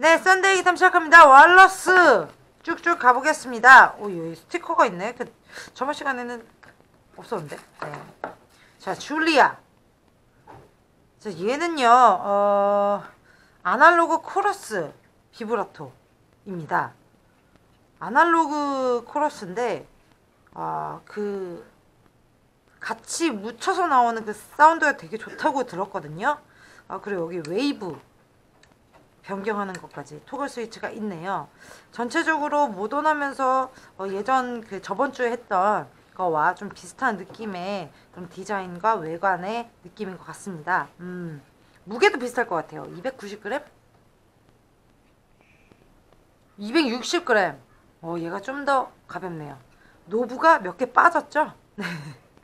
네, 썬데이 기탐 시작합니다. 왈러스 쭉쭉 가보겠습니다. 오, 여기 스티커가 있네. 그 저번 시간에는 없었는데. 네. 자, 줄리아. 자, 얘는요, 어, 아날로그 코러스 비브라토입니다. 아날로그 코러스인데, 아, 그, 같이 묻혀서 나오는 그 사운드가 되게 좋다고 들었거든요. 아, 그리고 여기 웨이브 변경하는 것까지 토글 스위치가 있네요. 전체적으로 모던하면서 어, 예전 그 저번 주에 했던 거와 좀 비슷한 느낌의 그런 디자인과 외관의 느낌인 것 같습니다. 음, 무게도 비슷할 것 같아요. 290g? 260g. 어, 얘가 좀 더 가볍네요. knob가 몇 개 빠졌죠? 네.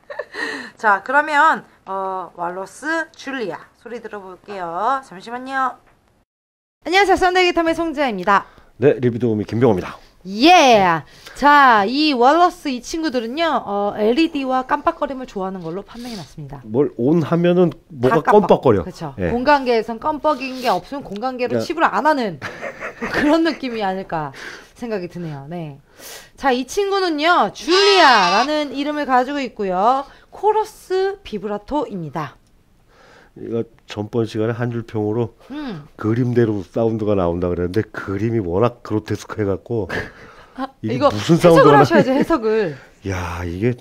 자, 그러면 어, 왈로스 줄리아 소리 들어볼게요. 잠시만요. 안녕하세요. 썬데이 기탐의 송지아입니다. 네, 리뷰 도우미 김병호입니다. 예. 자, 이 왈러스 이 친구들은요, 어, LED와 깜빡거림을 좋아하는 걸로 판명이 났습니다. 뭘 on 하면은 뭐가 다 깜빡. 껌뻑거려. 그렇죠. 예. 공간계에선 껌뻑인 게 없으면 공간계로 야. 취급을 안 하는 그런 느낌이 아닐까 생각이 드네요. 네. 자, 이 친구는요, 줄리아라는 이름을 가지고 있고요. 코러스 비브라토입니다. 이거 전번 시간에 한줄 평으로 음. 그림대로 사운드가 나온다 그랬는데 그림이 워낙 그로테스크 해 갖고 이게 이거 무슨 해석을 사운드가 하셔야죠, 해석을. 야 이게 이게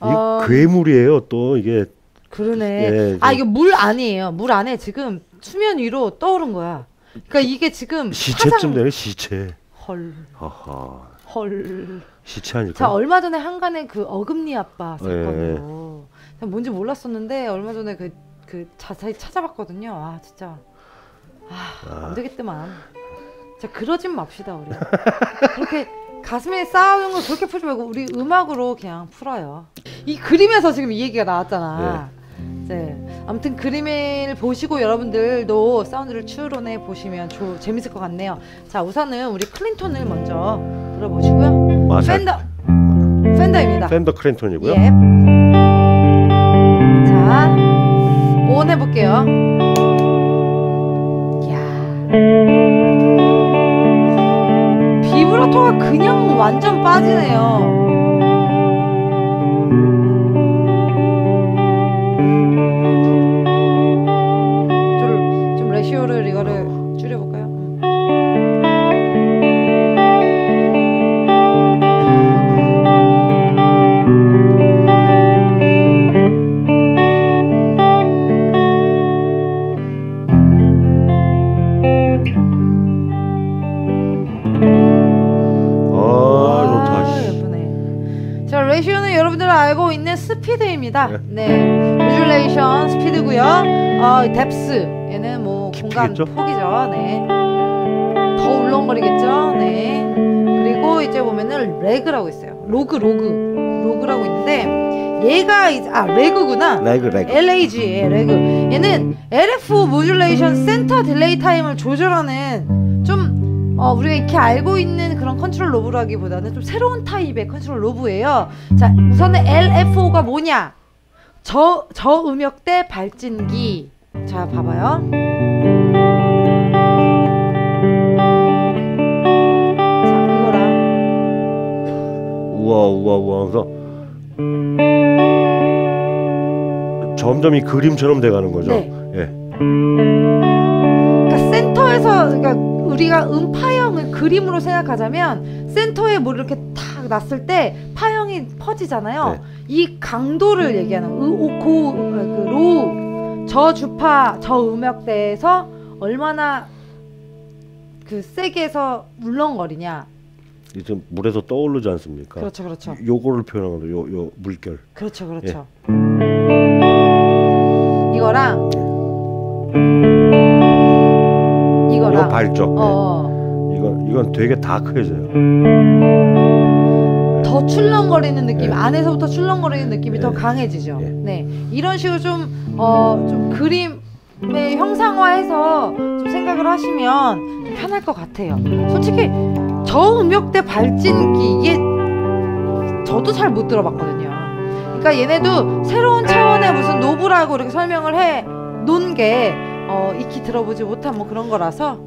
어, 괴물이에요. 또 이게 그러네. 예, 아, 저- 이게 물 아니에요. 물 안에 지금 수면 위로 떠오른 거야. 그러니까 이게 지금 시체쯤 화장- 되네 시체. 헐, 하하 헐. 시체 아닐까? 자, 얼마 전에 한간에 그 어금니 아빠 예, 사건으로 그냥 뭔지 몰랐었는데 얼마 전에 그, 그 자세히 찾아봤거든요. 아, 진짜. 아, 안 되겠더만. 자, 그러진 맙시다, 우리. 그렇게 가슴에 쌓아놓은 걸 그렇게 풀지 말고 우리 음악으로 그냥 풀어요. 이 그림에서 지금 이 얘기가 나왔잖아. 네. 아무튼 그림을 보시고 여러분들도 사운드를 추론해 보시면 조, 재밌을 것 같네요. 자, 우선은 우리 클린톤을 먼저 들어보시고요. 마샬 팬더, 팬더입니다. 팬더 크랜톤이고요. 예. ratio를 이거를 줄여볼까요? 음. 아 좋다. 씨. 예쁘네. 자, ratio는 여러분들 알고 있는 스피드입니다. 네. 네. modulation 스피드고요. 어, depth. 얘는 뭐 공간 깊이겠죠? 폭이죠. 네. 더 울렁거리겠죠. 네. 그리고 이제 보면은 lag라고 있어요. 로그 로그. 로그라고 있는데 얘가 이제 아, lag구나. lag lag. LAG 예, 레그 얘는 LF 모듈레이션 센터 딜레이 타임을 조절하는 좀 어, 우리가 이렇게 알고 있는 그런 컨트롤 knob라기보다는 좀 새로운 타입의 컨트롤 knob예요. 자 우선은 LFO가 뭐냐? 저 저음역대 발진기. 자 봐봐요. 자 이거랑 우와 우와 우와 그래서 점점 이 그림처럼 돼가는 거죠. 네. 예. 그러니까 센터에서 그러니까 우리가 음 파형을 그림으로 생각하자면 센터에 뭐 이렇게 탁 놨을 때 파형이 퍼지잖아요. 네. 이 강도를 얘기하는 으오고 그 로 저 주파 저 음역대에서 얼마나 그 세게서 울렁거리냐. 이제 물에서 떠오르지 않습니까? 그렇죠, 그렇죠, 요거를 표현한 거죠. 요, 요 물결. 그렇죠, 그렇죠. 예. 이거랑 이거 이거랑 밝죠. 어, 어. 예. 이건 이건 되게 다크해져요. 더 출렁거리는 느낌, 네. 안에서부터 출렁거리는 느낌이 네. 더 강해지죠. 네. 네, 이런 식으로 좀, 어, 좀 그림의 형상화해서 좀 생각을 하시면 좀 편할 것 같아요. 솔직히 저음역대 발진기 이게 저도 잘 못 들어봤거든요. 그러니까 얘네도 새로운 차원의 무슨 노브라고 이렇게 설명을 해 놓은 게 어, 익히 들어보지 못한 뭐 그런 거라서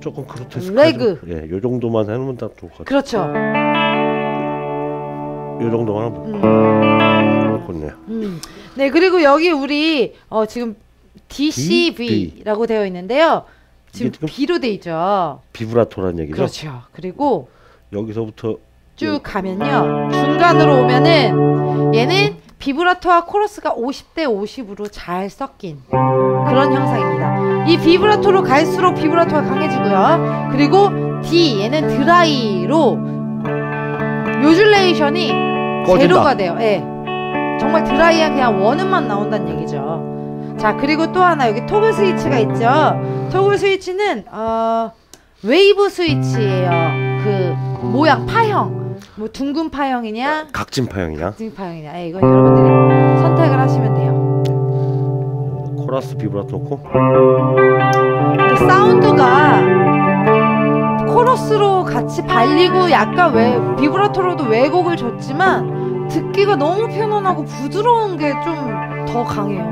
조금 그로테스크. 레그. 예, 요 정도만 해놓으면 딱 좋을 것 같아요. 그렇죠. 요 정도만 음, 좋네요. 음. 네 그리고 여기 우리 어, 지금 DCV라고 되어 있는데요. 지금 지금- B로 돼 있죠. 비브라토라는 얘기죠. 그렇죠. 그리고 여기서부터 쭉 가면요. 중간으로 오면은 얘는 비브라토와 코러스가 50대 50으로 잘 섞인 그런 현상입니다. 이 비브라토로 갈수록 비브라토가 강해지고요. 그리고 D 얘는 dry로 modulation이 꺼진다. 제로가 돼요. 예. 정말 dry한 그냥 원음만 나온다는 얘기죠. 자 그리고 또 하나 여기 토글 스위치가 있죠. 토글 스위치는 어, 웨이브 스위치예요. 그 모양 파형 뭐 둥근 파형이냐 각진 파형이야. 둥 파형이냐 예, 이건 여러분들이 선택을 하시면 돼요. 코러스 비브라토 근데 사운드가 코러스로 같이 발리고 약간 왜 비브라토로도 왜곡을 줬지만 듣기가 너무 편안하고 부드러운 게 좀 더 강해요.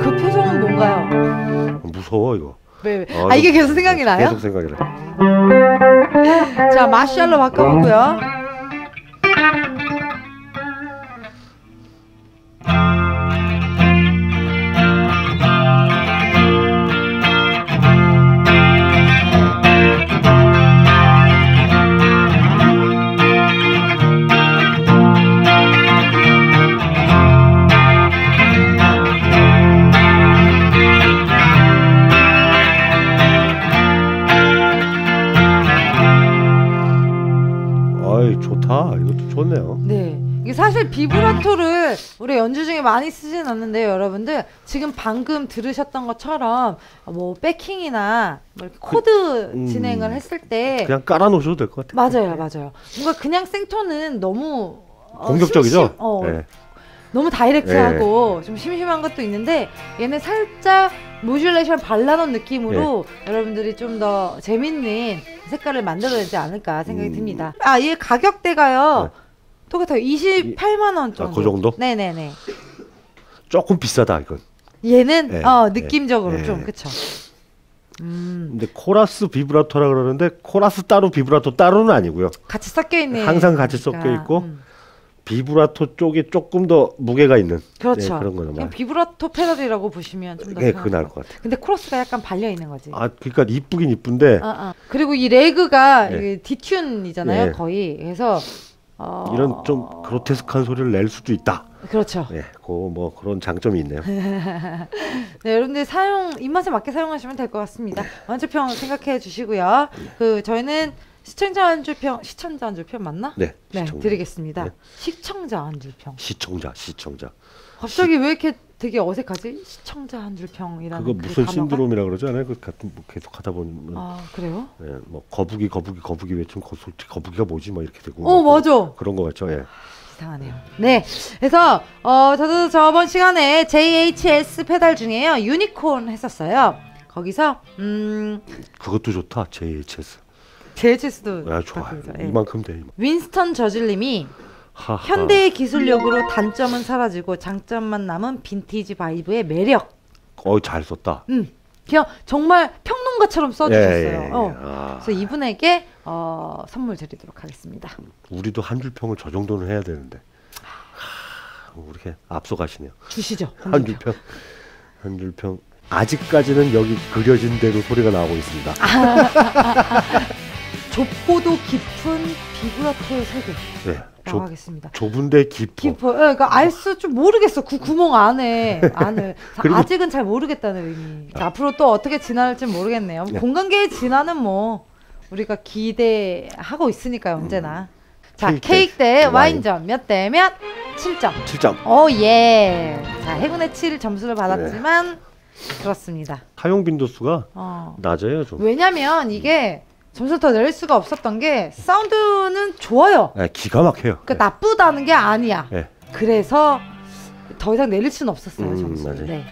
그 표정은 뭔가요? 무서워 이거. 왜, 왜? 아, 아 이게 계속 생각이 나요? 계속 생각이 나. 자 마샬로 바꿔보고요. 사실 비브라토를 우리 연주 중에 많이 쓰진 않는데요, 여러분들. 지금 방금 들으셨던 것처럼 뭐 backing이나 뭐 이렇게 코드 음. 진행을 했을 때 그냥 깔아 놓으셔도 될 것 같아요. 맞아요, 맞아요. 뭔가 그냥 생톤은 너무 어, 공격적이죠? 심심- 어, 네. 너무 direct하고 좀 심심한 것도 있는데 얘는 살짝 modulation 발라놓은 느낌으로 네. 여러분들이 좀 더 재밌는 색깔을 만들어내지 않을까 생각이 음. 듭니다. 아, 얘 가격대가요. 네. 똑같아요. 28만 원 정도. 그 정도? 네네네. 조금 비싸다 이건. 얘는 네, 어 네, 느낌적으로 네. 좀 그쵸. 음, 근데 코러스 비브라토라 그러는데 코러스 따로 비브라토 따로는 아니고요. 같이 섞여 있는. 항상 같이 섞여 있고 비브라토 쪽에 조금 더 무게가 있는 그렇죠. 네, 그런 말. 비브라토 페달이라고 보시면 좀 더. 네, 편할 그게 나을 것것 같아요. 근데 코러스가 약간 발려 있는 거지. 아, 그러니까 이쁘긴 이쁜데 아, 아. 그리고 이 lag가 네. 이게 detune이잖아요, 네. 거의. 그래서 어... 이런 좀 그로테스크한 소리를 낼 수도 있다. 그렇죠. 예, 그뭐 그런 장점이 있네요. 네, 여러분들 사용 입맛에 맞게 사용하시면 될 것 같습니다. 완주평 생각해 주시고요. 그 저희는 시청자 한줄평 시청자 한줄평 맞나? 네, 네, 시청자. 드리겠습니다. 네. 시청자 한줄평. 시청자, 시청자. 갑자기 왜 이렇게 되게 어색하지? 시청자 한 줄 평이라는 그거 그 무슨? 신드롬이라 그러지 않아요? 그 같은 뭐 계속 하다 보면 아 그래요? 예, 뭐 거북이, 거북이, 거북이 외치면 거, 솔직히 거북이가 뭐지? 막 이렇게 되고. 어 뭐 맞아. 그런 거 같죠. 예. 이상하네요. 네, 그래서 어 저도 저번 시간에 JHS 페달 중에요 유니콘 했었어요. 거기서 음 그것도 좋다. JHS. JHS도 아, 좋아요. 예. 이만큼 돼. 이만. 윈스턴 저질님이 하하. 현대의 기술력으로 단점은 사라지고 장점만 남은 빈티지 vibe의 매력. 어, 잘 썼다. 음, 그냥 정말 평론가처럼 써주셨어요. 예, 예, 예. 어. 아, 그래서 이분에게 어, 선물 드리도록 하겠습니다. 우리도 한 줄 평을 저 정도는 해야 되는데. 하, 이렇게 앞서가시네요. 주시죠. 한 줄 평. 한 줄 평. 아직까지는 여기 그려진 대로 소리가 나오고 있습니다. 좁고도 깊은 비브라토의 세계. 네. 좁, 하겠습니다. 좁은데 깊어. 깊어. 예, 그러니까 알 수 좀 모르겠어. 그 구멍 안에 안을 아직은 잘 모르겠다는 의미. 자, 앞으로 또 어떻게 진화할지 모르겠네요. 네. 공간계의 진화는 뭐 우리가 기대하고 있으니까요, 언제나. 자, 케이크 케이크 대대 와인. 와인점 몇 대 몇? 7점. 7점. 오 예. 자, 해군의 7 점수를 받았지만 그렇습니다. 사용 빈도수가 어. 낮아요, 좀. 왜냐면 이게 점수를 더 내릴 수가 없었던 게 사운드는 좋아요. 네, 기가 막혀요. 그러니까 나쁘다는 게 아니야. 네. 그래서 더 이상 내릴 수는 없었어요 음, 점수. 네.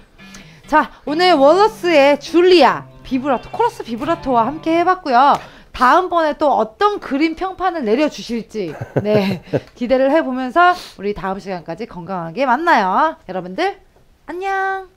자 오늘 워너스의 줄리아 비브라토 코러스 비브라토와 함께 해봤고요. 다음번에 또 어떤 그림 평판을 내려주실지 네 기대를 해보면서 우리 다음 시간까지 건강하게 만나요. 여러분들 안녕.